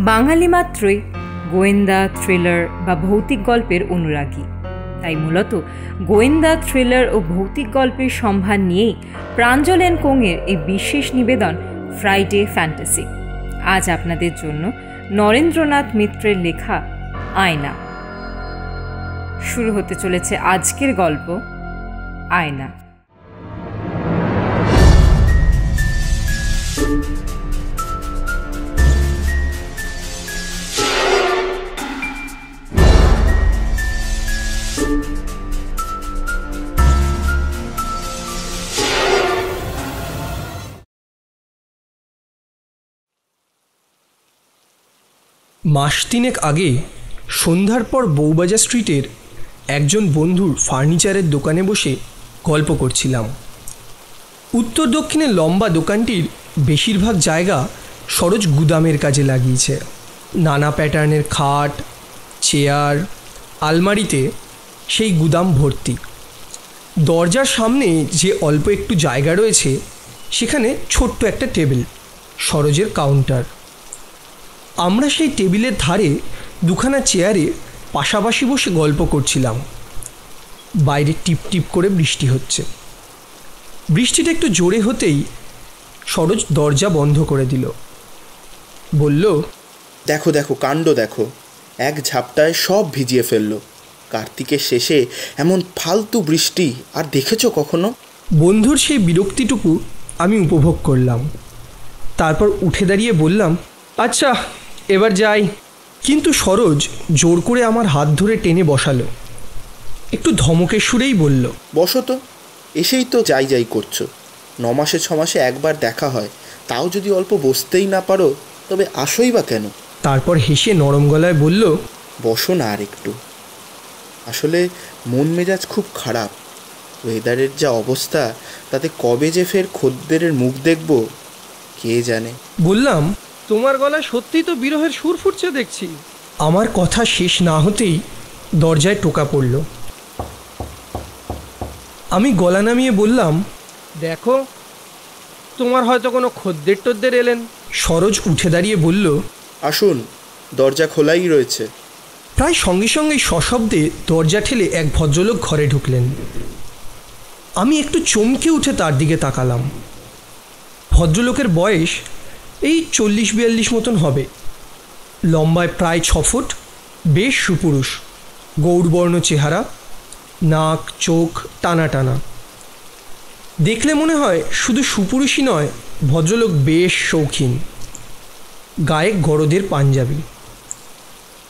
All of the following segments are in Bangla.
বাঙালি মাত্রই গোয়েন্দা, থ্রিলার বা ভৌতিক গল্পের অনুরাগী। তাই মূলত গোয়েন্দা, থ্রিলার ও ভৌতিক গল্পের সম্ভার নিয়েই প্রাঞ্জল এন কোংয়ের এই বিশেষ নিবেদন ফ্রাইডে ফ্যান্টাসি। আজ আপনাদের জন্য নরেন্দ্রনাথ মিত্রের লেখা আয়না। শুরু হতে চলেছে আজকের গল্প আয়না। মাস তিনেক আগে সন্ধ্যার পর বউবাজার স্ট্রিটের একজন বন্ধুর ফার্নিচারের দোকানে বসে গল্প করছিলাম। উত্তর দক্ষিণে লম্বা দোকানটির বেশিরভাগ জায়গা সরোজ গুদামের কাজে লাগিয়েছে। নানা প্যাটার্নের খাট, চেয়ার, আলমারিতে সেই গুদাম ভর্তি। দরজার সামনে যে অল্প একটু জায়গা রয়েছে, সেখানে ছোট্ট একটা টেবিল, সরোজের কাউন্টার। আমরা সেই টেবিলের ধারে দুখানা চেয়ারে পাশাপাশি বসে গল্প করছিলাম। বাইরে টিপ টিপ করে বৃষ্টি হচ্ছে। বৃষ্টিটা একটু জোরে হতেই সরোজ দরজা বন্ধ করে দিল। বলল দেখো দেখো কাণ্ড দেখো। এক ঝাপটায় সব ভিজিয়ে ফেলল। কার্তিকের শেষে এমন ফালতু বৃষ্টি আর দেখেছ কখনো? বন্ধুর সেই বিরক্তিটুকু আমি উপভোগ করলাম। তারপর উঠে দাঁড়িয়ে বললাম আচ্ছা এবার যাই। কিন্তু সরোজ জোর করে আমার হাত ধরে টেনে বসালো। একটু ধমকের সুরেই বলল বসো তো এসেই তো যাই যাই করছ। ন মাসে ছ মাসে একবার দেখা হয় তাও যদি অল্প বসতেই না পারো তবে আসোই বা কেন? তারপর হেসে নরম গলায় বলল বসো না আর একটু আসলে মন মেজাজ খুব খারাপ। ওয়েদারের যা অবস্থা তাতে কবে যে ফের খদ্দেরের মুখ দেখব কে জানে। বললাম তোমার গলায় সত্যিই তো বিরহের সুর ফুটছে দেখছি। আমার কথা শেষ না হতেই দরজায় টোকা পড়ল। আমি গলা নামিয়ে বললাম দেখো তোমার হয়তো কোনো খদ্দের টদ্দের এলেন। সরোজ উঠে দাঁড়িয়ে বলল আসুন দরজা খোলাই রয়েছে। প্রায় সঙ্গে সঙ্গে সশব্দে দরজা ঠেলে এক ভদ্রলোক ঘরে ঢুকলেন। আমি একটু চমকে উঠে তার দিকে তাকালাম। ভদ্রলোকের বয়স এই চল্লিশ বিয়াল্লিশ মতন হবে। লম্বায় প্রায় ছ ফুট, বেশ সুপুরুষ। গৌরবর্ণ চেহারা, নাক, চোখ টানা টানা। দেখলে মনে হয় শুধু সুপুরুষই নয়, ভদ্রলোক বেশ শৌখিন। গায়ে গরদের পাঞ্জাবি।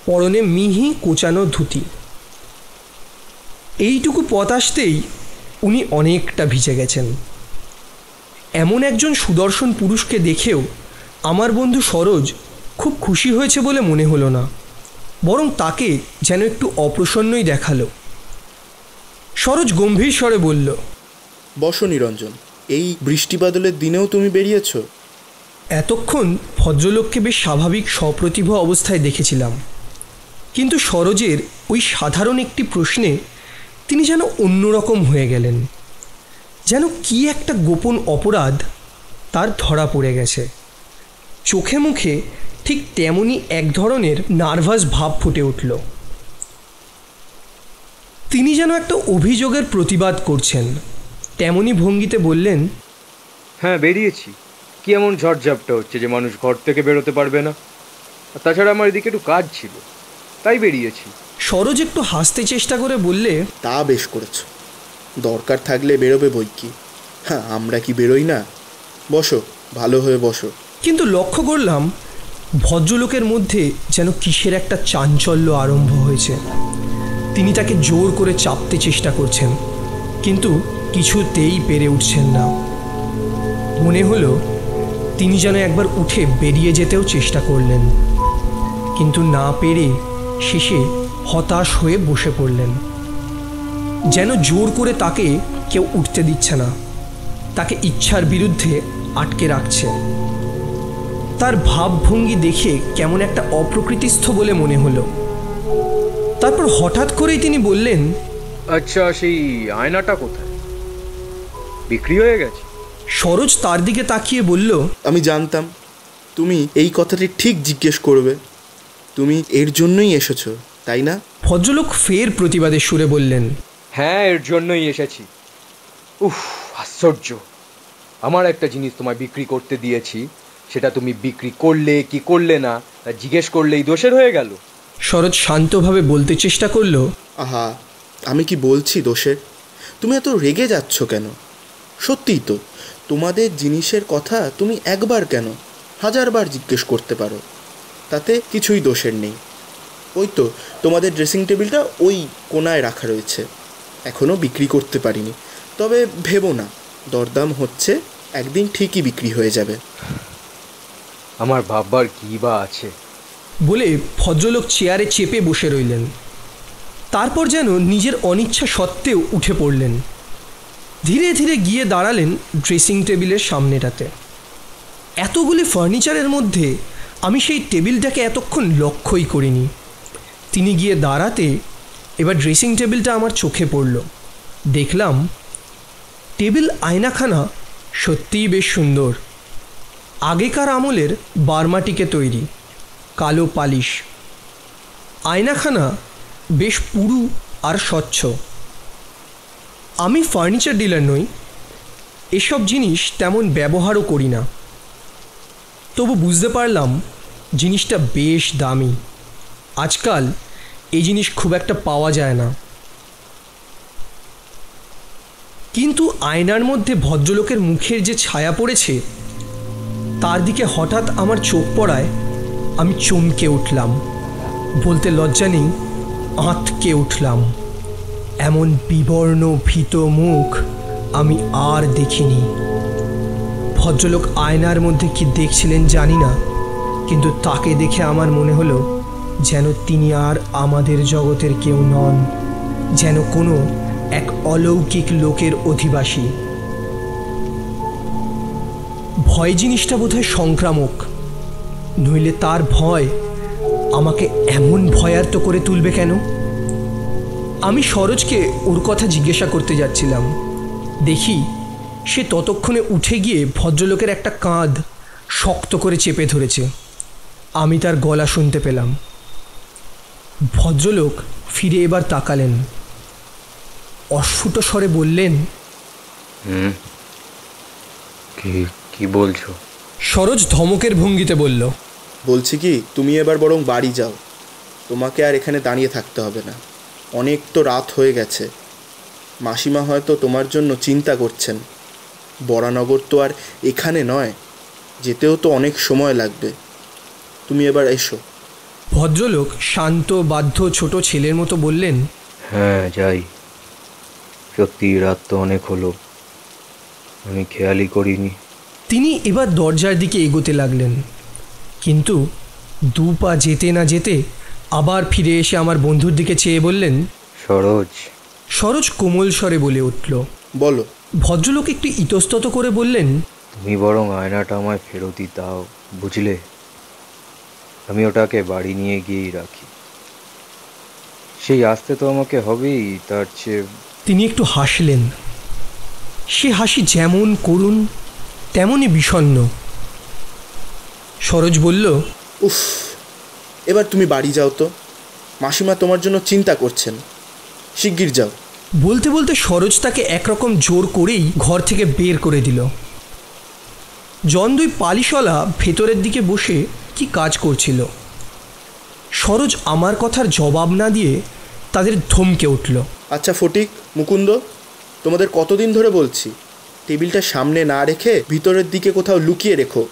পরনে মিহি কোচানো ধুতি। এইটুকু পথ আসতেই উনি অনেকটা ভিজে গেছেন। এমন একজন সুদর্শন পুরুষকে দেখেও আমার বন্ধু সরোজ খুব খুশি হয়েছে বলে মনে হলো না বরং তাকে যেন একটু অপ্রসন্নই দেখাল। সরোজ গম্ভীর স্বরে বলল বসো নিরঞ্জন এই বৃষ্টি বাদলের দিনেও তুমি বেরিয়েছ? এতক্ষণ ভদ্রলোককে বেশ স্বাভাবিক সপ্রতিভ অবস্থায় দেখেছিলাম কিন্তু সরোজের ওই সাধারণ একটি প্রশ্নে তিনি যেন অন্যরকম হয়ে গেলেন যেন কি একটা গোপন অপরাধ তার ধরা পড়ে গেছে। চোখে মুখে ঠিক তেমনই এক ধরনের নার্ভাস ভাব ফুটে উঠল। তিনি যেন একটা অভিযোগের প্রতিবাদ করছেন। তেমনই ভঙ্গিতে বললেন হ্যাঁ বেরিয়েছি। কি এমন ঝড়ঝাপটা হচ্ছে যে মানুষ ঘর থেকে বেরোতে পারবে না? তাছাড়া আমার এদিকে একটু কাজ ছিল তাই বেরিয়েছি। সরোজ একটু হাসতে চেষ্টা করে বললে তা বেশ করেছ। দরকার থাকলে বেরোবে বই কি? হ্যাঁ আমরা কি বেরোই না? বসো ভালো হয়ে বসো। কিন্তু লক্ষ্য করলাম, ভদ্রলোকের মধ্যে যেন কিসের একটা চাঞ্চল্য আরম্ভ হয়েছে। তিনি তাকে জোর করে চাপতে চেষ্টা করছেন, কিন্তু কিছুতেই পেরে উঠছেন না। মনে হলো, তিনি যেন একবার উঠে বেরিয়ে যেতেও চেষ্টা করলেন, কিন্তু না পেরে শেষে হতাশ হয়ে বসে পড়লেন। যেন জোর করে তাকে কেউ উঠতে দিচ্ছে না, তাকে ইচ্ছার বিরুদ্ধে আটকে রাখছে। তার ভাবভঙ্গি দেখে কেমন একটা অপ্রকৃতিস্থ বলে মনে হলো। তারপর হঠাৎ করেই তিনি বললেন আচ্ছা সেই আয়নাটা কোথায়? বিক্রি হয়ে গেছে? সরোজ তার দিকে তাকিয়ে বলল আমি জানতাম তুমি এই কথাটি ঠিক জিজ্ঞেস করবে। তুমি এর জন্যই এসেছ তাই না? ভদ্রলোক ফের প্রতিবাদের সুরে বললেন হ্যাঁ এর জন্যই এসেছি। উফ আশ্চর্য! আমার একটা জিনিস তোমায় বিক্রি করতে দিয়েছি সেটা তুমি বিক্রি করলে কি করলে না তা জিজ্ঞেস করলেই দোষের হয়ে গেল। শরৎ শান্তভাবে বলতে চেষ্টা করল আহা আমি কি বলছি দোষের? তুমি এত রেগে যাচ্ছ কেন? সত্যিই তো তোমাদের জিনিসের কথা তুমি একবার কেন হাজারবার জিজ্ঞেস করতে পারো। তাতে কিছুই দোষের নেই। ওই তো তোমাদের ড্রেসিং টেবিলটা ওই কোনায় রাখা রয়েছে। এখনও বিক্রি করতে পারিনি। তবে ভেবো না দরদাম হচ্ছে একদিন ঠিকই বিক্রি হয়ে যাবে। আমার ভাববার কি বা আছে? বলে ভদ্রলোক চেয়ারে চেপে বসে রইলেন। তারপর যেন নিজের অনিচ্ছা সত্ত্বেও উঠে পড়লেন। ধীরে ধীরে গিয়ে দাঁড়ালেন ড্রেসিং টেবিলের সামনেটাতে। এতগুলি ফার্নিচারের মধ্যে আমি সেই টেবিলটাকে এতক্ষণ লক্ষ্যই করিনি। তিনি গিয়ে দাঁড়াতে এবার ড্রেসিং টেবিলটা আমার চোখে পড়ল। দেখলাম টেবিল আয়নাখানা সত্যিই বেশ সুন্দর। আগেকার আমলের বার্মাটিকে তৈরি, কালো পালিশ। আয়নাখানা বেশ পুরু আর স্বচ্ছ। আমি ফার্নিচার ডিলার নই, এসব জিনিস তেমন ব্যবহারও করি না। তবু বুঝতে পারলাম জিনিসটা বেশ দামি। আজকাল এই জিনিস খুব একটা পাওয়া যায় না। কিন্তু আয়নার মধ্যে ভদ্রলোকের মুখের যে ছায়া পড়েছে তার দিকে হঠাৎ আমার চোখ পড়ায়, আমি চমকে উঠলাম। বলতে লজ্জা নেই, আঁতকে উঠলাম। এমন বিবর্ণ ভীত মুখ আমি আর দেখিনি। ভদ্রলোক আয়নার মধ্যে কি দেখছিলেন জানি না, কিন্তু তাকে দেখে আমার মনে হলো যেন তিনি আর আমাদের জগতের কেউ নন, যেন কোনো এক অলৌকিক লোকের অধিবাসী। ভয় জিনিসটা বোধহয় সংক্রামক। নইলে তার ভয় আমাকে এমন ভয়ার্ত করে তুলবে কেন? আমি সরোজকে ওর কথা জিজ্ঞাসা করতে যাচ্ছিলাম। দেখি, সে ততক্ষণে উঠে গিয়ে ভদ্রলোকের একটা কাঁধ শক্ত করে চেপে ধরেছে। আমি তার গলা শুনতে পেলাম। ভদ্রলোক ফিরে এবার তাকালেন। অস্ফুট স্বরে বললেন কি বলছো? সরোজ ধমকের ভঙ্গিতে বলল বলছি কি তুমি এবার বরং বাড়ি যাও। তোমাকে আর এখানে দাঁড়িয়ে থাকতে হবে না। অনেক তো রাত হয়ে গেছে। মাসিমা হয়তো তোমার জন্য চিন্তা করছেন। বরানগর তো আর এখানে নয় যেতেও তো অনেক সময় লাগবে। তুমি এবার এসো। ভদ্রলোক শান্ত বাধ্য ছোট ছেলের মতো বললেন হ্যাঁ যাই। সত্যি রাত তো অনেক হলো। আমি খেয়ালই করিনি। তিনি এবার দরজার দিকে এগোতে লাগলেন। কিন্তু দু পা যেতে না যেতে আবার ফিরে এসে আমার বন্ধুর দিকে চেয়ে বললেন সরোজ। সরোজ কোমল স্বরে বলে উঠল বলো। ভদ্রলোক একটু ইতস্তত করে বললেন তুমি বরং আয়নাটা আমায় ফেরতই দাও বুঝলে? আমি ওটাকে বাড়ি নিয়ে গিয়েই রাখি। সেই আসতে তো আমাকে হবেই তার চেয়ে তিনি একটু হাসলেন। সে হাসি যেমন করুণ তেমনই বিষণ্ণ। সরোজ বলল উফ এবার তুমি বাড়ি যাও তো। মাসিমা তোমার জন্য চিন্তা করছেন। শিগগির যাও। বলতে বলতে সরোজ তাকে একরকম জোর করেই ঘর থেকে বের করে দিল। জন দুই পালিশলা ভেতরের দিকে বসে কি কাজ করছিল। সরোজ আমার কথার জবাব না দিয়ে তাদের ধমকে উঠল। আচ্ছা ফটিক মুকুন্দ তোমাদের কতদিন ধরে বলছি? টেবিলটা সামনে না রেখে ভিতরের দিকে কোথাও লুকিয়ে রেখো।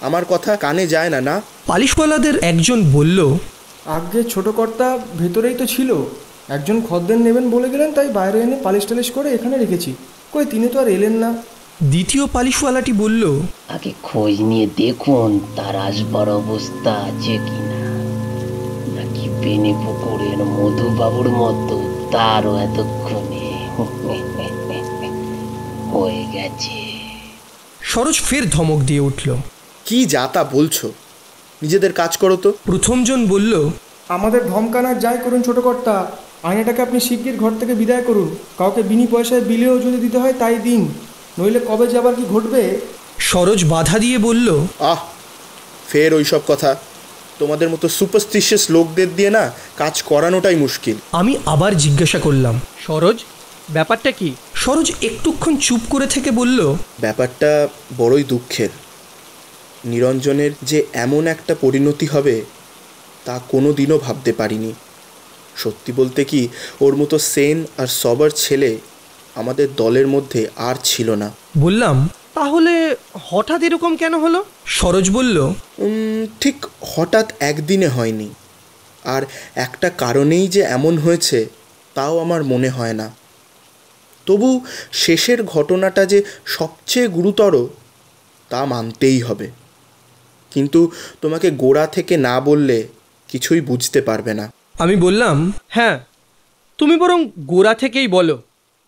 আমার কথা কানে যায় না না? পালিশওয়ালাদের একজন বলল আগে ছোট কর্তা ভেতরেই তো ছিল। একজন খদ্দের নেবেন বলে গেলেন তাই বাইরে এনে পালিশ টালিশ করে এখানে রেখেছি। কই তিনি তো আর এলেন না। দ্বিতীয় পালিশওয়ালাটি বলল আগে খোঁজ নিয়ে দেখুন তার আসবার অবস্থা আছে কিনা। নাকি বেনে পুকুরের মধুবাবুর মতো তারও এতক্ষণে। হয়ে গেছে। সরোজ ফের ধমক দিয়ে উঠল। কি যা তা বলছো? নিজেদের কাজ করো তো। প্রথমজন বলল আমাদের ধমকানার যাই করুন ছোট কর্তা আয়নাটাকে আপনি শিগগির ঘর থেকে বিদায় করুন। কাউকে বিনি পয়সায় বিলেও যদি দিতে হয় তাই দিন। নইলে কবে যে আবার কি ঘটবে? সরোজ বাধা দিয়ে বলল আহ ফের ওই সব কথা। তোমাদের মতো সুপারস্টিশিয়াস লোকদের দিয়ে না কাজ করানোটাই মুশকিল। আমি আবার জিজ্ঞাসা করলাম সরোজ ব্যাপারটা কি? সরোজ একটুক্ষণ চুপ করে থেকে বলল ব্যাপারটা বড়ই দুঃখের। নিরঞ্জনের যে এমন একটা পরিণতি হবে তা কোনো দিনও ভাবতে পারিনি। সত্যি বলতে কি ওর মতো সেন আর সবার ছেলে আমাদের দলের মধ্যে আর ছিল না। বললাম তাহলে হঠাৎ এরকম কেন হলো? সরোজ বলল ঠিক হঠাৎ একদিনে হয়নি। আর একটা কারণেই যে এমন হয়েছে তাও আমার মনে হয় না। তবু শেষের ঘটনাটা যে সবচেয়ে গুরুতর তা মানতেই হবে। কিন্তু তোমাকে গোড়া থেকে না বললে কিছুই বুঝতে পারবে না। আমি বললাম হ্যাঁ তুমি বরং গোড়া থেকেই বলো।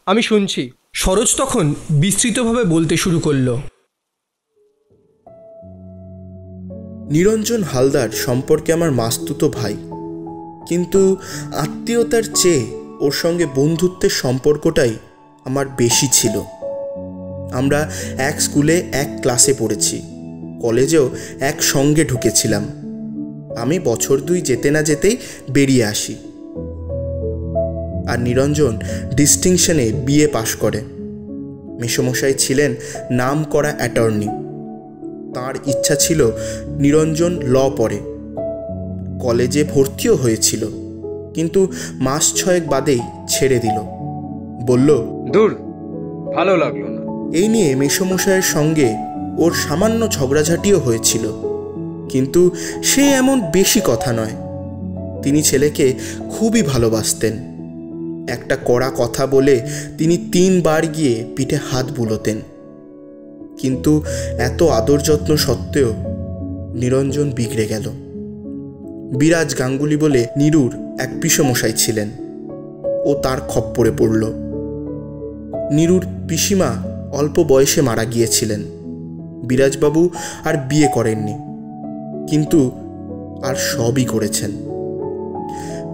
আমি শুনছি। সরোজ তখন বিস্তৃতভাবে বলতে শুরু করল। নিরঞ্জন হালদার সম্পর্কে আমার মাস্তুতো ভাই। কিন্তু আত্মীয়তার চেয়ে ওর সঙ্গে বন্ধুত্বের সম্পর্কটাই আমার বেশি ছিল। আমরা এক স্কুলে এক ক্লাসে পড়েছি। কলেজেও একসঙ্গে ঢুকেছিলাম। আমি বছর দুই যেতে না যেতেই বেরিয়ে আসি। আর নিরঞ্জন ডিস্টিংশনে বিএ পাশ করে। মেসমশাই ছিলেন নাম করা অ্যাটর্নি। তার ইচ্ছা ছিল নিরঞ্জন ল পড়ে। কলেজে ভর্তিও হয়েছিল। কিন্তু মাস ছয়েক বাদেই ছেড়ে দিল। বলল দূর ভালো লাগল না। এই নিয়ে মেসমশাইয়ের সঙ্গে ওর সামান্য ঝগড়াঝাটিও হয়েছিল। কিন্তু সে এমন বেশি কথা নয়। তিনি ছেলেকে খুবই ভালোবাসতেন। একটা কড়া কথা বলে তিনি তিনবার গিয়ে পিঠে হাত বুলোতেন। কিন্তু এত আদর যত্ন সত্ত্বেও নিরঞ্জন বিগড়ে গেল। বিরাজ গাঙ্গুলি বলে নিরুর এক পিসমশাই ছিলেন। ও তার খপ্পরে পড়ল। নিরুর পিসিমা অল্প বয়সে মারা গিয়েছিলেন। বিরাজবাবু আর বিয়ে করেননি, কিন্তু আর সবই করেছেন।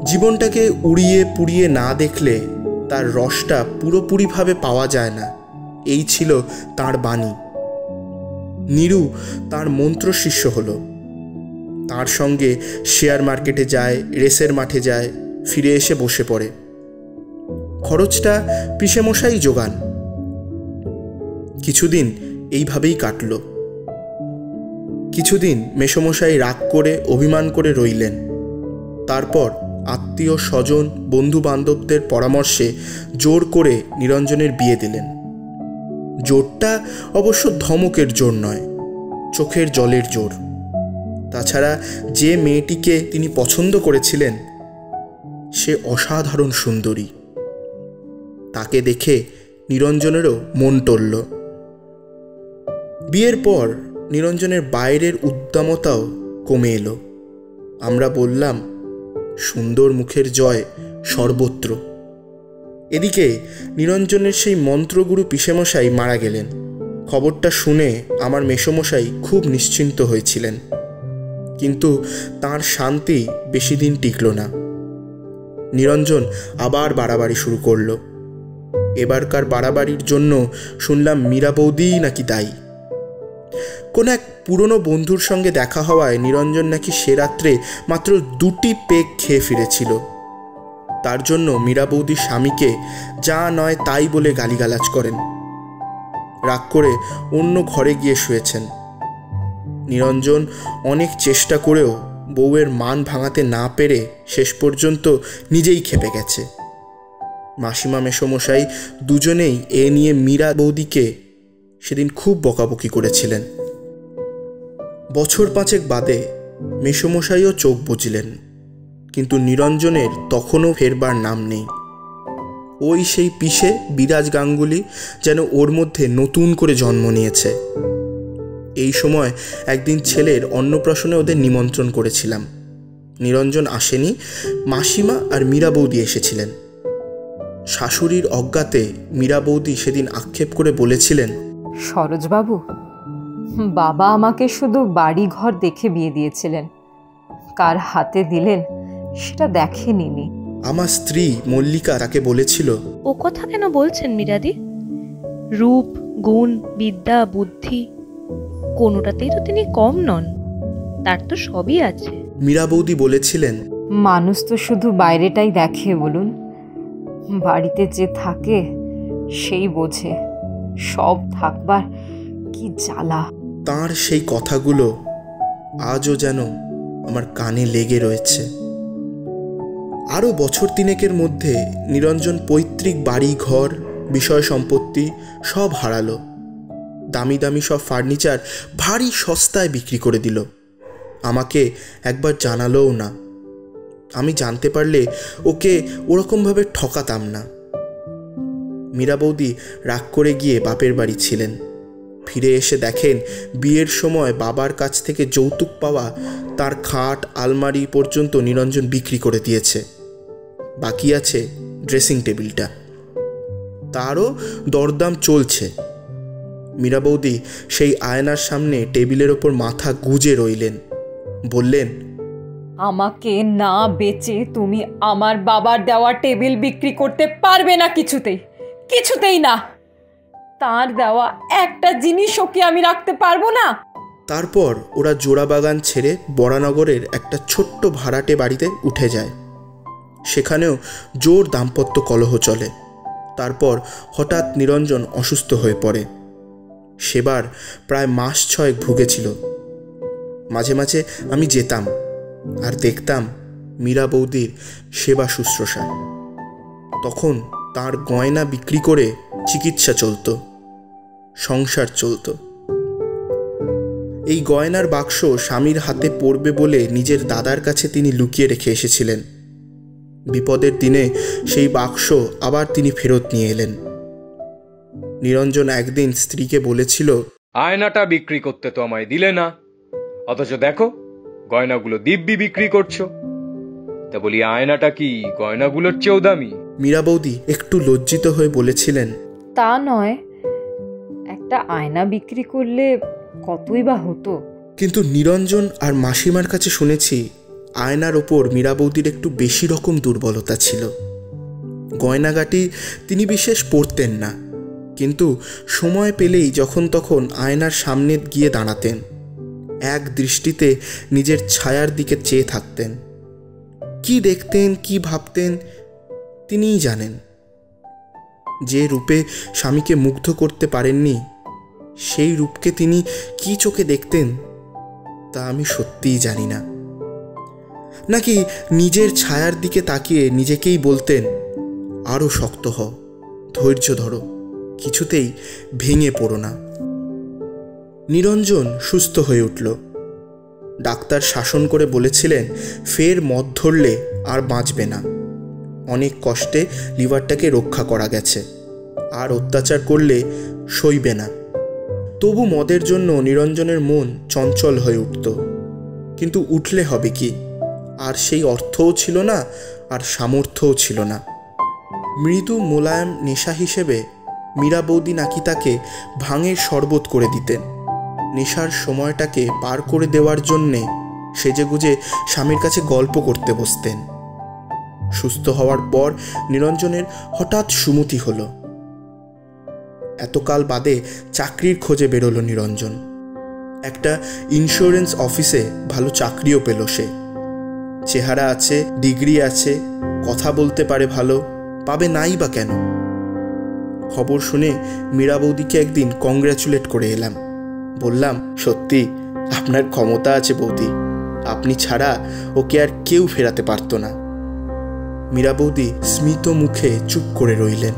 জীবনটাকে উড়িয়ে পুড়িয়ে না দেখলে তার রসটা পুরোপুরিভাবে পাওয়া যায় না, এই ছিল তার বাণী। নিরু তার মন্ত্র শিষ্য হলো। তার সঙ্গে শেয়ার মার্কেটে যায়, রেসের মাঠে যায়, ফিরে এসে বসে পড়ে। খরচটা পিসেমশাই যোগান। কিছুদিন এইভাবেই কাটল। কিছুদিন মেসমশাই রাগ করে, অভিমান করে রইলেন। তারপর আত্মীয়, স্বজন বন্ধু বান্ধবদের পরামর্শে জোর করে নিরঞ্জনের বিয়ে দিলেন। জোরটা অবশ্য ধমকের জোর নয়, চোখের জলের জোর। তাছাড়া যে মেয়েটিকে তিনি পছন্দ করেছিলেন, সে অসাধারণ সুন্দরী। তাকে দেখে নিরঞ্জনেরও মন টলল। বিয়ের পর নিরঞ্জনের বাইরের উদ্দামতাও কমে এলো। আমরা বললাম, সুন্দর মুখের জয় সর্বত্র। এদিকে নিরঞ্জনের সেই মন্ত্রগুরু পিসেমশাই মারা গেলেন। খবরটা শুনে আমার মেসমশাই খুব নিশ্চিন্ত হয়েছিলেন। কিন্তু তার শান্তি বেশি দিন টিকল না। নিরঞ্জন আবার বাড়াবাড়ি শুরু করল। এবারকার বাড়াবাড়ির জন্য শুনলাম মীরা বৌদিই নাকি দায়ী কোন এক পুরনো বন্ধুর সঙ্গে দেখা হওয়ায় নিরঞ্জন নাকি সে রাত্রে মাত্র দুটি পেগ খেয়ে ফিরেছিল। তার জন্য মীরা বৌদির স্বামীকে যা নয় তাই বলে গালিগালাজ করেন। রাগ করে অন্য ঘরে গিয়ে শুয়েছেন। নিরঞ্জন অনেক চেষ্টা করেও বউয়ের মান ভাঙাতে না পেরে শেষ পর্যন্ত নিজেই খেপে গেছে। মাসিমা মেসমশাই দুজনেই এ নিয়ে মীরা বৌদিকে সেদিন খুব বকাবকি করেছিলেন। বছর পাঁচেক বাদে মেসমশাইও চোখ বুঝলেন কিন্তু নিরঞ্জনের তখনও ফেরবার নাম নেই। ওই সেই পিসে বিরাজ গাঙ্গুলি যেন ওর মধ্যে নতুন করে জন্ম নিয়েছে। এই সময় একদিন ছেলের অন্নপ্রাশনে ওদের নিমন্ত্রণ করেছিলাম। নিরঞ্জন আসেনি, মাসিমা আর মীরা বৌদি এসেছিলেন। শাশুড়ির অজ্ঞাতে মীরা বৌদি সেদিন আক্ষেপ করে বলেছিলেন সরোজবাবু বাবা আমাকে শুধু বাড়ি ঘর দেখে বিয়ে দিয়েছিলেন। কার হাতে দিলেন সেটা দেখেনি আমার স্ত্রী মল্লিকা তাকে বলেছিল ও কথা কেন বলছেন মিরাদি? রূপ গুণ বিদ্যা বুদ্ধি কোনোটাতেই তো তিনি কম নন। তার তো সবই আছে। মীরা বৌদি বলেছিলেন মানুষ তো শুধু বাইরেটাই দেখে বলুন। বাড়িতে যে থাকে, সেই বোঝে। সব থাকবার কি জ্বালা। তার সেই কথাগুলো আজও যেন আমার কানে লেগে রয়েছে। আরও বছর তিনেকের মধ্যে নিরঞ্জন পৈতৃক বাড়ি, ঘর, বিষয় সম্পত্তি সব হারালো। দামি দামি সব ফার্নিচার ভারী সস্তায় বিক্রি করে দিল। আমাকে একবার জানালোও না। আমি জানতে পারলে ওকে ওরকমভাবে ঠকাতাম না। মীরা বৌদি রাগ করে গিয়ে বাপের বাড়ি ছিলেন। ফিরে এসে দেখেন বিয়ের সময় বাবার কাছ থেকে যৌতুক পাওয়া তার খাট, আলমারি পর্যন্ত নিরঞ্জন বিক্রি করে দিয়েছে। বাকি আছে ড্রেসিং টেবিলটা। তারও দরদাম চলছে। মীরা বৌদি সেই আয়নার সামনে টেবিলের ওপর মাথা গুজে রইলেন। বললেন আমাকে না বেচে তুমি আমার বাবার দেওয়া টেবিল বিক্রি করতে পারবে না কিছুতেই কিছুতেই না। তার দেওয়া একটা জিনিসও কি আমি রাখতে পারব না? তারপর ওরা জোড়া বাগান ছেড়ে বরানগরের একটা ছোট্ট ভাড়াটে বাড়িতে উঠে যায়। সেখানেও জোর দাম্পত্য কলহ চলে। তারপর হঠাৎ নিরঞ্জন অসুস্থ হয়ে পড়ে। সেবার প্রায় মাস ছয়েক ভুগেছিল। মাঝে মাঝে আমি যেতাম। আর দেখতাম মীরা বৌদির সেবা শুশ্রূষা। তখন তার গয়না বিক্রি করে চিকিৎসা চলত, সংসার চলত। এই গয়নার বাক্স স্বামীর হাতে পড়বে বলে নিজের দাদার কাছে তিনি লুকিয়ে রেখে এসেছিলেন। বিপদের দিনে সেই বাক্স আবার তিনি ফেরত নিয়ে এলেন। নিরঞ্জন একদিন স্ত্রীকে বলেছিল, আয়নাটা বিক্রি করতে তো আমায় দিলে না। অথচ দেখো গয়নাগুলো দিব্যি বিক্রি করছ? তা বলি আয়নাটা কি গয়নাগুলোর চেয়েও দামি? মীরা বৌদি একটু লজ্জিত হয়ে বলেছিলেন তা নয় একটা আয়না বিক্রি করলে কতই বা হতো। কিন্তু নিরঞ্জন আর মাসিমার কাছে শুনেছি আয়নার ওপর মীরা বৌদির একটু বেশি রকম দুর্বলতা ছিল। গয়নাগাটি তিনি বিশেষ পড়তেন না কিন্তু সময় পেলেই যখন তখন আয়নার সামনে গিয়ে দাঁড়াতেন। এক দৃষ্টিতে নিজের ছায়ার দিকে চেয়ে থাকতেন। কি দেখতেন, কি ভাবতেন, তিনিই জানেন। যে রূপে স্বামীকে মুগ্ধ করতে পারেননি, সেই রূপকে তিনি কি চোখে দেখতেন, তা আমি সত্যিই জানি না। নাকি নিজের ছায়ার দিকে তাকিয়ে নিজেকেই বলতেন আরও শক্ত হও, ধৈর্য ধরো, কিছুতেই ভেঙে পড়ো না। নিরঞ্জন সুস্থ হয়ে উঠল। ডাক্তার শাসন করে বলেছিলেন, ফের মদ ধরলে আর বাঁচবে না। অনেক কষ্টে লিভারটাকে রক্ষা করা গেছে। আর অত্যাচার করলে সইবে না। তবু মদের জন্য নিরঞ্জনের মন চঞ্চল হয়ে উঠত। কিন্তু উঠলে হবে কি? আর সেই অর্থও ছিল না, আর সামর্থ্যও ছিল না। মৃদু মোলায়েম নেশা হিসেবে মীরা বৌদি নাকি তাকে ভাঙের শরবত করে দিতেন। নেশার সময়টাকে পার করে দেওয়ার জন্যে সেজেগুজে স্বামীর কাছে গল্প করতে বসতেন। সুস্থ হওয়ার পর নিরঞ্জনের হঠাৎ সুমতি হলো। এতকাল বাদে চাকরির খোঁজে বেরোলো নিরঞ্জন। একটা ইন্স্যুরেন্স অফিসে ভালো চাকরিও পেল সে। চেহারা আছে ডিগ্রি আছে, কথা বলতে পারে ভালো, পাবে নাই বা কেন? খবর শুনে মীরা বৌদিকে একদিন কংগ্র্যাচুলেট করে এলাম। বললাম, সত্যি, আপনার ক্ষমতা আছে বৌদি। আপনি ছাড়া ওকে আর কেউ ফেরাতে পারত না। মীরা বৌদি স্মিত মুখে চুপ করে রইলেন।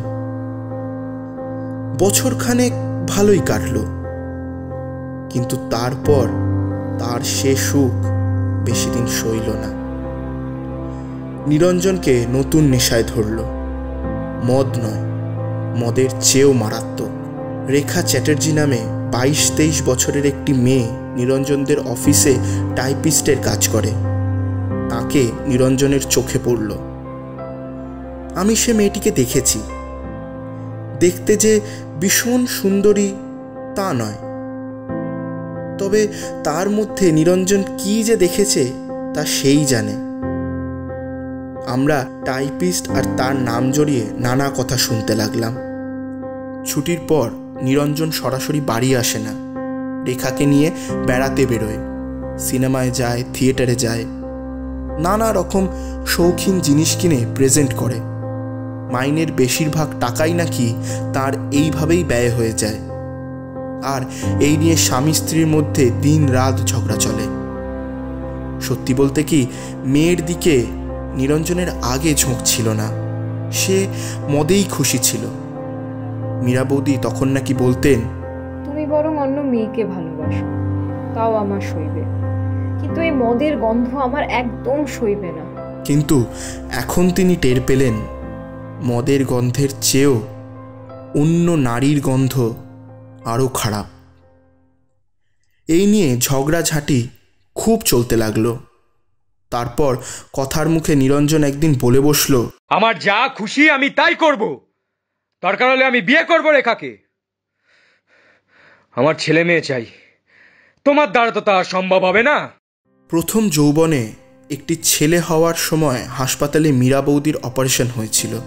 বছরখানেক ভালোই কাটল। কিন্তু তারপর তার সে সুখ বেশি দিন সইল না। নিরঞ্জনকে নতুন নেশায় ধরল। মদ নয়, মদের চেয়েও মারাত্মক। রেখা চ্যাটার্জি নামে বাইশ তেইশ বছরের একটি মেয়ে নিরঞ্জনদের অফিসে টাইপিস্টের কাজ করে। তাকে নিরঞ্জনের চোখে পড়ল। আমি সে মেয়েটিকে দেখেছি। দেখতে যে ভীষণ সুন্দরী তা নয়। তবে তার মধ্যে নিরঞ্জন কি যে দেখেছে তা সেই জানে। আমরা টাইপিস্ট আর তার নাম জড়িয়ে নানা কথা শুনতে লাগলাম। ছুটির পর নিরঞ্জন সরাসরি বাড়ি আসে না। রেখাকে নিয়ে বেড়াতে বেরোয়। সিনেমায় যায়, থিয়েটারে যায়। নানা রকম শৌখিন জিনিস কিনে প্রেজেন্ট করে। মাইনের বেশিরভাগ টাকাই নাকি তার এইভাবেই ব্যয় হয়ে যায়। আর এই নিয়ে স্বামী স্ত্রীর মধ্যে দিন রাত ঝগড়া চলে। সত্যি বলতে কি, মেয়ের দিকে নিরঞ্জনের আগে ঝোঁক ছিল না। সে মদেই খুশি ছিল। মীরা বৌদি তখন নাকি বলতেন তুমি বরং অন্য মেয়েকে ভালোবাসো তাও আমার সইবে। কিন্তু এই মদের গন্ধ আমার একদম সইবে না। কিন্তু এখন তিনি টের পেলেন মদের গন্ধের চেয়েও অন্য নারীর গন্ধ আরও খারাপ। এই নিয়ে ঝগড়াঝাঁটি খুব চলতে লাগল। তারপর কথার মুখে নিরঞ্জন একদিন বলে বসল আমার যা খুশি আমি তাই করব। দরকার হলে আমি বিয়ে করব রেখাকে। আমার ছেলে মেয়ে চাই। তোমার দ্বারা তো তা সম্ভব হবে না। প্রথম যৌবনে একটি ছেলে হওয়ার সময় হাসপাতালে মীরা বৌদির অপারেশন হয়েছিল।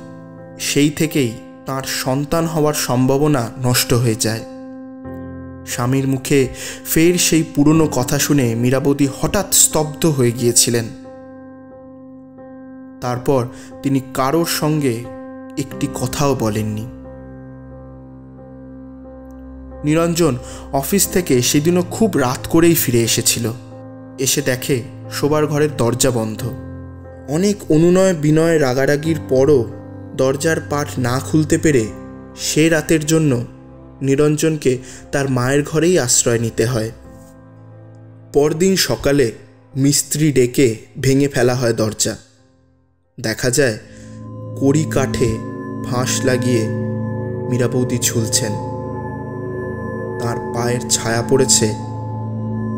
সেই থেকেই তার সন্তান হওয়ার সম্ভাবনা নষ্ট হয়ে যায়। স্বামীর মুখে ফের সেই পুরনো কথা শুনে মীরাবতী হঠাৎ স্তব্ধ হয়ে গিয়েছিলেন। তারপর তিনি কারোর সঙ্গে একটি কথাও বলেননি। নিরঞ্জন অফিস থেকে সেদিনও খুব রাত করেই ফিরে এসেছিল। এসে দেখে শোবার ঘরের দরজা বন্ধ। অনেক অনুনয় বিনয় রাগারাগির পরও দরজার পাট না খুলতে পেরে সে রাতের জন্য নিরঞ্জনকে তার মায়ের ঘরেই আশ্রয় নিতে হয়। পরদিন সকালে মিস্ত্রি ডেকে ভেঙে ফেলা হয় দরজা। দেখা যায় কড়ি কাঠে ফাঁস লাগিয়ে মীরাবৌদি ঝুলছেন। তার পায়ের ছায়া পড়েছে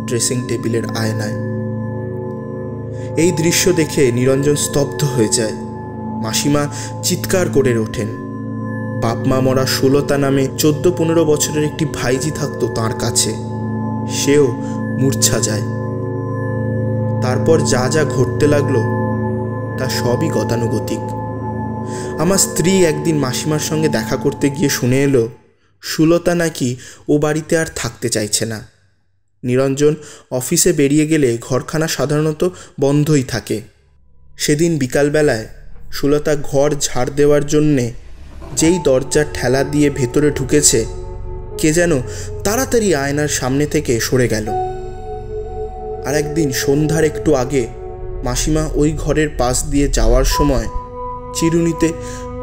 ড্রেসিং টেবিলের আয়নায়। এই দৃশ্য দেখে নিরঞ্জন স্তব্ধ হয়ে যায়। মাসিমা চিৎকার করে ওঠেন। বাপমা মরা ষোলতা নামে চোদ্দ পনেরো বছরের একটি ভাইজি থাকতো তার কাছে। সেও মূর্ছা যায়। তারপর যা যা ঘটতে লাগল তা সবই গতানুগতিক। আমার স্ত্রী একদিন মাসিমার সঙ্গে দেখা করতে গিয়ে শুনে এলো, সুলতা নাকি ও বাড়িতে আর থাকতে চাইছে না। নিরঞ্জন অফিসে বেরিয়ে গেলে ঘরখানা সাধারণত বন্ধই থাকে। সেদিন বিকালবেলায় সুলতা ঘর ঝাড় দেওয়ার জন্যে যেই দরজার ঠেলা দিয়ে ভেতরে ঢুকেছে, কে যেন তাড়াতাড়ি আয়নার সামনে থেকে সরে গেল। আর একদিন সন্ধ্যার একটু আগে মাসিমা ওই ঘরের পাশ দিয়ে যাওয়ার সময় চিরুনিতে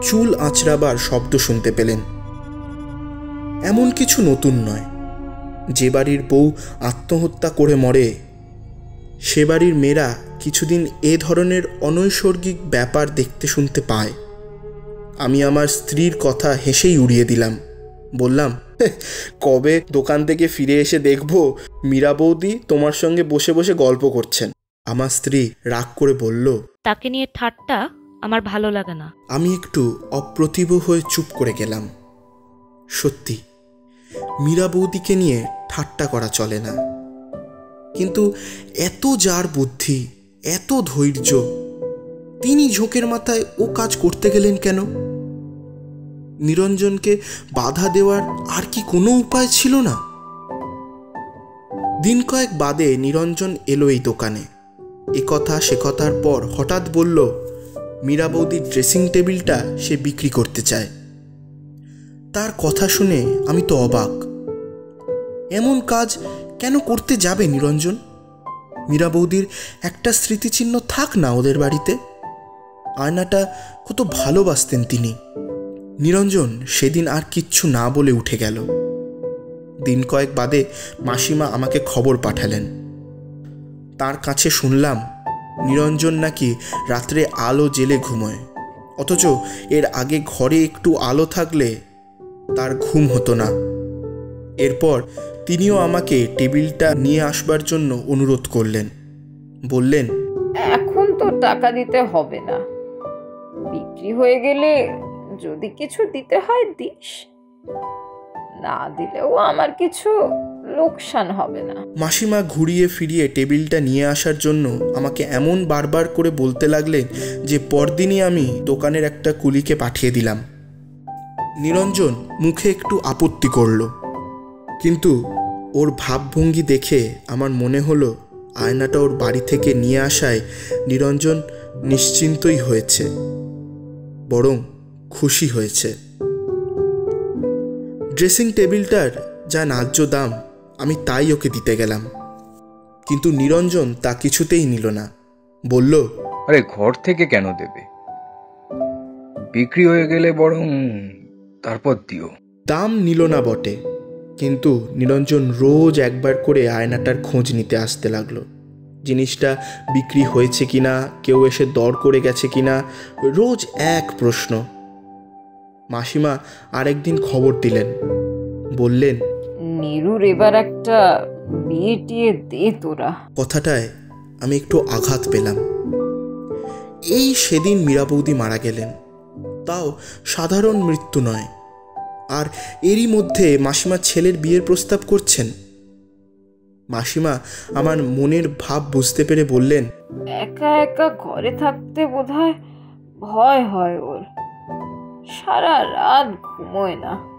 চুল আঁচড়াবার শব্দ শুনতে পেলেন। এমন কিছু নতুন নয়। যে বাড়ির বউ আত্মহত্যা করে মরে, সে বাড়ির মেয়েরা কিছুদিন এ ধরনের অনৈসর্গিক ব্যাপার দেখতে শুনতে পায়। আমি আমার স্ত্রীর কথা হেসেই উড়িয়ে দিলাম। বললাম কবে দোকান থেকে ফিরে এসে দেখব? মীরা বৌদি তোমার সঙ্গে বসে বসে গল্প করছেন। আমার স্ত্রী রাগ করে বলল, তাকে নিয়ে ঠাট্টা? আমার ভালো লাগে না। আমি একটু অপ্রতিভ হয়ে চুপ করে গেলাম। সত্যি, মীরা বৌদিকে নিয়ে ঠাট্টা করা চলে না। কিন্তু এত যার বুদ্ধি, এত ধৈর্য, তিনি ঝোঁকের মাথায় ও কাজ করতে গেলেন কেন? নিরঞ্জনকে বাধা দেওয়ার আর কি কোনো উপায় ছিল না? দিন কয়েক বাদে নিরঞ্জন এলো এই দোকানে। এ কথা সে কথার পর হঠাৎ বলল মীরা বৌদির ড্রেসিং টেবিলটা সে বিক্রি করতে চায়। তার কথা শুনে আমি তো অবাক। এমন কাজ কেন করতে যাবে নিরঞ্জন? মীরা বৌদির একটা স্মৃতিচিহ্ন থাক না ওদের বাড়িতে। আয়নাটা কত ভালোবাসতেন তিনি। নিরঞ্জন সেদিন আর কিচ্ছু না বলে উঠে গেল। দিন কয়েক বাদে মাসিমা আমাকে খবর পাঠালেন। তার কাছে শুনলাম নিরঞ্জন নাকি রাত্রে আলো জেলে ঘুমোয়। অথচ এর আগে ঘরে একটু আলো থাকলে তার ঘুম হতো না। এরপর তিনিও আমাকে টেবিলটা নিয়ে আসবার জন্য অনুরোধ করলেন। বললেন, এখন তো টাকা দিতে হবে না। বিক্রি হয়ে গেলে যদি কিছু দিতে হয় দিস। না দিলেও আমার কিছু লোকসান হবে না। মাসিমা ঘুরিয়ে ফিরিয়ে টেবিলটা নিয়ে আসার জন্য আমাকে এমন বারবার করে বলতে লাগলেন যে পরদিনই আমি দোকানের একটা কুলিকে পাঠিয়ে দিলাম। নিরঞ্জন মুখে একটু আপত্তি করল। কিন্তু ওর ভাবভঙ্গি দেখে আমার মনে হলো আয়নাটা ওর বাড়ি থেকে নিয়ে আসায় নিরঞ্জন নিশ্চিন্তই হয়েছে, বরং খুশি হয়েছে। ড্রেসিং টেবিলটার যা ন্যায্য দাম আমি তাই ওকে দিতে গেলাম। কিন্তু নিরঞ্জন তা কিছুতেই নিল না। বলল আরে ঘর থেকে কেন দেবে? বিক্রি হয়ে গেলে বরং তারপর দিও। দাম নিল না বটে কিন্তু নিরঞ্জন রোজ একবার করে আয়নাটার খোঁজ নিতে আসতে লাগল। জিনিসটা বিক্রি হয়েছে কিনা কেউ এসে দর করে গেছে কিনা রোজ এক প্রশ্ন। মাসিমা আরেকদিন খবর দিলেন বললেন নিরুর এবার একটা বিয়ে টিয়ে দে তোরা। কথাটায় আমি একটু আঘাত পেলাম। এই সেদিন মীরা বৌদি মারা গেলেন। তাও সাধারণ মৃত্যু নয়। আর এরই মধ্যে মাসিমা ছেলের বিয়ের প্রস্তাব করছেন। মাসিমা আমার মনের ভাব বুঝতে পেরে বললেন একা একা ঘরে থাকতে বোধহয় ভয় হয় ওর। সারা রাত ঘুমোয় না।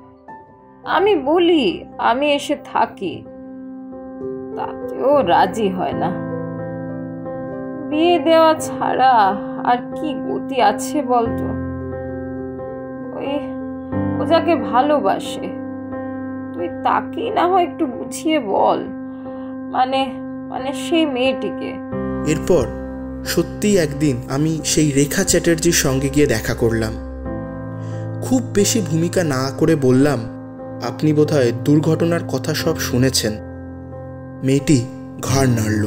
আমি বলি, আমি এসে থাকি। তাতেও রাজি হয় না। বিয়ে দেওয়া ছাড়া আর কি গতি আছে বলতো? ওই, ও যাকে ভালোবাসে। তুই তাকেই না হয় একটু বুঝিয়ে বল। মানে মানে সেই মেয়েটিকে। এরপর সত্যিই একদিন আমি সেই রেখা চ্যাটার্জির সঙ্গে গিয়ে দেখা করলাম। খুব বেশি ভূমিকা না করে বললাম আপনি বোধহয় দুর্ঘটনার কথা সব শুনেছেন। মেয়েটি ঘাড় নাড়ল।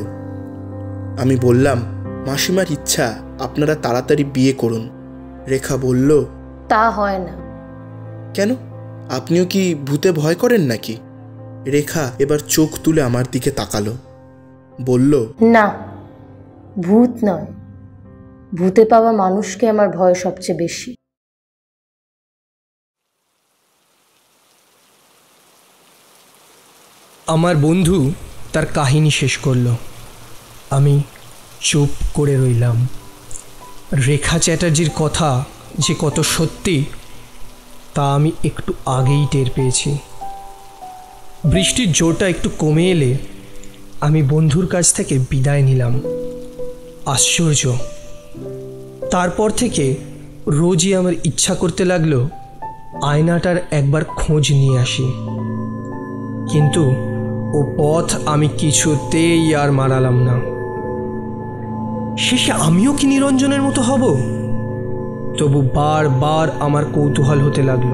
আমি বললাম মাসিমার ইচ্ছা আপনারা তাড়াতাড়ি বিয়ে করুন। রেখা বলল তা হয় না। কেন? আপনিও কি ভূতে ভয় করেন নাকি? রেখা এবার চোখ তুলে আমার দিকে তাকালো। বলল না ভূত নয়। ভূতে পাওয়া মানুষকে আমার ভয় সবচেয়ে বেশি। আমার বন্ধু তার কাহিনী শেষ করল। আমি চুপ করে রইলাম। রেখা চ্যাটার্জির কথা যে কত সত্যি, তা আমি একটু আগেই টের পেয়েছি। বৃষ্টির জোরটা একটু কমে এলে আমি বন্ধুর কাছ থেকে বিদায় নিলাম। আশ্চর্য। তারপর থেকে রোজই আমার ইচ্ছা করতে লাগল আয়নাটার একবার খোঁজ নিয়ে আসি। কিন্তু ও পথ আমি কিছুতেই আর মারালাম না। শেষে আমিও কি নিরঞ্জনের মতো হব? তবু বারবার আমার কৌতূহল হতে লাগল।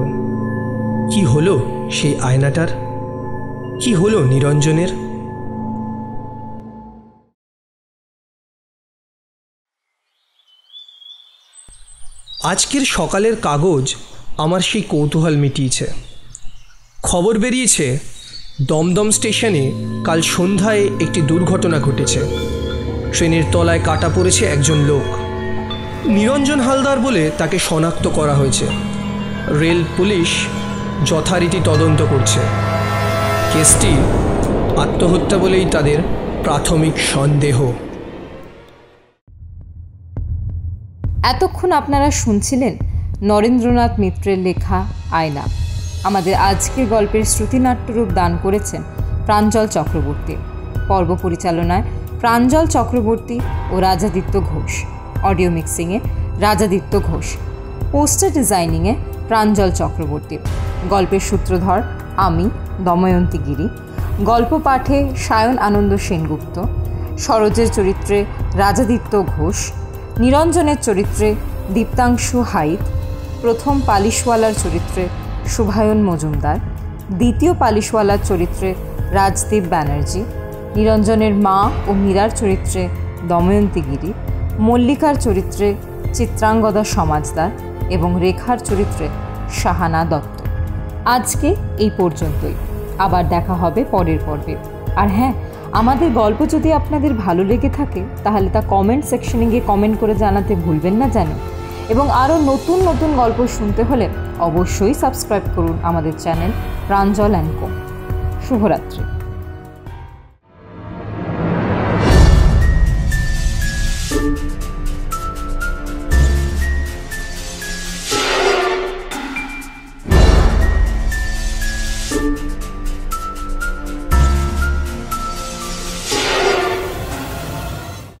কি হলো সেই আয়নাটার? কি হলো নিরঞ্জনের? আজকের সকালের কাগজ আমার সেই কৌতূহল মিটিয়েছে। খবর বেরিয়েছে দমদম স্টেশনে কাল সন্ধ্যায় একটি দুর্ঘটনা ঘটেছে। ট্রেনের তলায় কাটা পড়েছে একজন লোক। নিরঞ্জন হালদার বলে তাকে শনাক্ত করা হয়েছে। রেল পুলিশ যথারীতি তদন্ত করছে। কেসটি আত্মহত্যা বলেই তাদের প্রাথমিক সন্দেহ। এতক্ষণ আপনারা শুনছিলেন নরেন্দ্রনাথ মিত্রের লেখা আয়না। আমাদের আজকের গল্পের শ্রুতিনাট্যরূপ দান করেছেন প্রাঞ্জল চক্রবর্তী। পর্ব পরিচালনায় প্রাঞ্জল চক্রবর্তী ও রাজাদিত্য ঘোষ। অডিও মিক্সিংয়ে রাজাদিত্য ঘোষ। পোস্টার ডিজাইনিংয়ে প্রাঞ্জল চক্রবর্তী। গল্পের সূত্রধর আমি, দময়ন্তী গিরি। গল্প পাঠে সায়ন আনন্দ সেনগুপ্ত। সরোজের চরিত্রে রাজাদিত্য ঘোষ। নিরঞ্জনের চরিত্রে দীপ্তাংশু হাইত। প্রথম পালিশওয়ালার চরিত্রে শুভায়ন মজুমদার, দ্বিতীয় পালিশওয়ালার চরিত্রে রাজদীপ ব্যানার্জি, নিরঞ্জনের মা ও মীরার চরিত্রে দময়ন্তী গিরি, মল্লিকার চরিত্রে চিত্রাঙ্গদা সমাজদার এবং রেখার চরিত্রে শাহানা দত্ত। আজকে এই পর্যন্তই। আবার দেখা হবে পরের পর্বে। আর হ্যাঁ আমাদের গল্প যদি আপনাদের ভালো লেগে থাকে, তাহলে তা কমেন্ট সেকশনে গিয়ে কমেন্ট করে জানাতে ভুলবেন না জানেন এবং আরও নতুন নতুন গল্প শুনতে হলে অবশ্যই সাবস্ক্রাইব করুন আমাদের চ্যানেল প্রাঞ্জল অ্যান্ড কো। শুভরাত্রি।